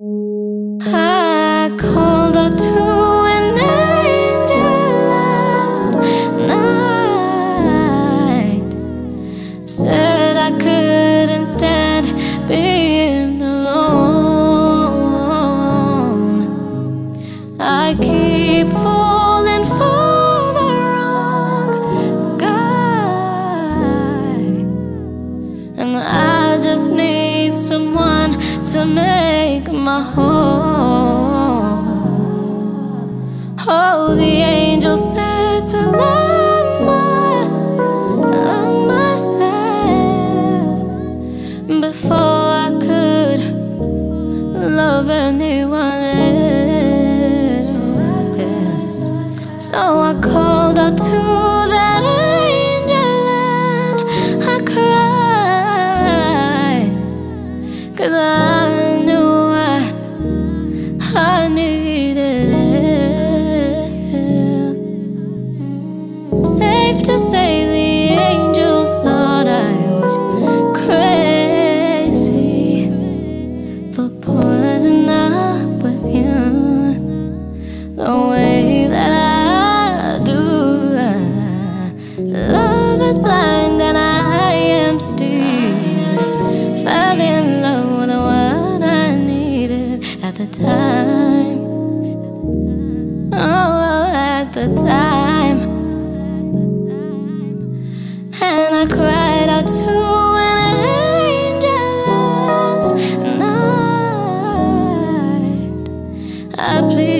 I called out to an angel last night. Said I couldn't stand being alone. I keep falling for the wrong guy, and I just need to make my home. Oh, the angel said to love, my, love myself before I could love anyone else. So I called out to that angel and I cried. Cause I at the time. Oh, at the time. And I cried out to an angel last night. I plead.